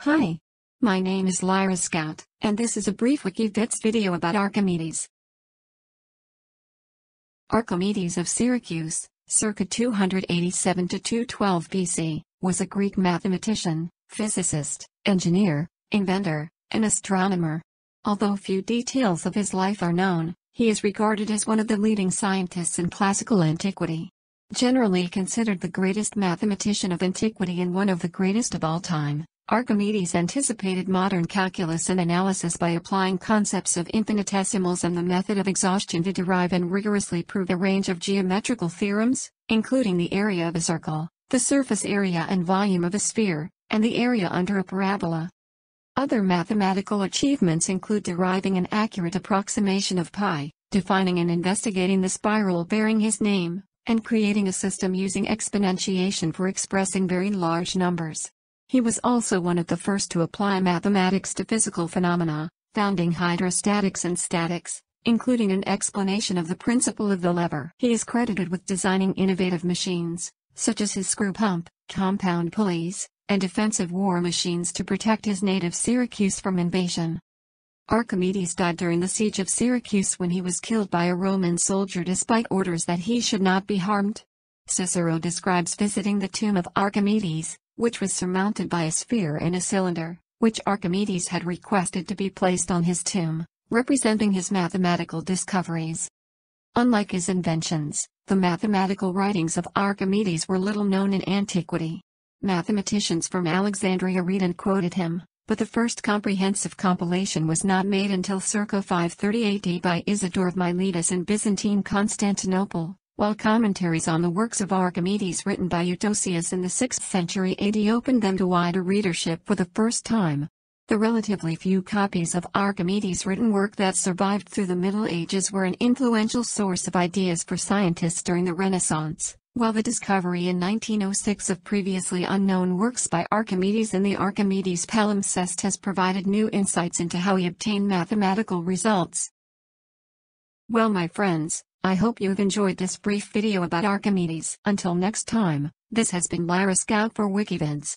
Hi. My name is Lyra Scout, and this is a brief WikiVids video about Archimedes. Archimedes of Syracuse, circa 287 to 212 BC, was a Greek mathematician, physicist, engineer, inventor, and astronomer. Although few details of his life are known, he is regarded as one of the leading scientists in classical antiquity. Generally considered the greatest mathematician of antiquity and one of the greatest of all time. Archimedes anticipated modern calculus and analysis by applying concepts of infinitesimals and the method of exhaustion to derive and rigorously prove a range of geometrical theorems, including the area of a circle, the surface area and volume of a sphere, and the area under a parabola. Other mathematical achievements include deriving an accurate approximation of pi, defining and investigating the spiral bearing his name, and creating a system using exponentiation for expressing very large numbers. He was also one of the first to apply mathematics to physical phenomena, founding hydrostatics and statics, including an explanation of the principle of the lever. He is credited with designing innovative machines, such as his screw pump, compound pulleys, and defensive war machines to protect his native Syracuse from invasion. Archimedes died during the siege of Syracuse when he was killed by a Roman soldier despite orders that he should not be harmed. Cicero describes visiting the tomb of Archimedes, which was surmounted by a sphere and a cylinder, which Archimedes had requested to be placed on his tomb, representing his mathematical discoveries. Unlike his inventions, the mathematical writings of Archimedes were little known in antiquity. Mathematicians from Alexandria read and quoted him, but the first comprehensive compilation was not made until circa 530 AD by Isidore of Miletus in Byzantine Constantinople while commentaries on the works of Archimedes written by Eutocius in the 6th century AD opened them to wider readership for the first time. The relatively few copies of Archimedes' written work that survived through the Middle Ages were an influential source of ideas for scientists during the Renaissance, while the discovery in 1906 of previously unknown works by Archimedes in the Archimedes palimpsest has provided new insights into how he obtained mathematical results. Well my friends, I hope you've enjoyed this brief video about Archimedes. Until next time, this has been Lyra Scout for WikiVids.